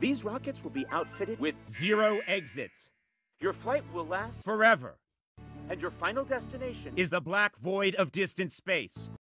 These rockets will be outfitted with Zero exits. your flight will last Forever. and your final destination Is the black void of distant space.